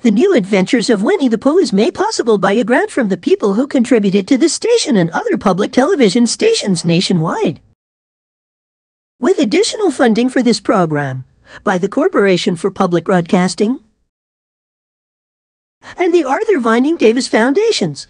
The new adventures of Winnie the Pooh is made possible by a grant from the people who contributed to this station and other public television stations nationwide. With additional funding for this program by the Corporation for Public Broadcasting and the Arthur Vining Davis Foundations.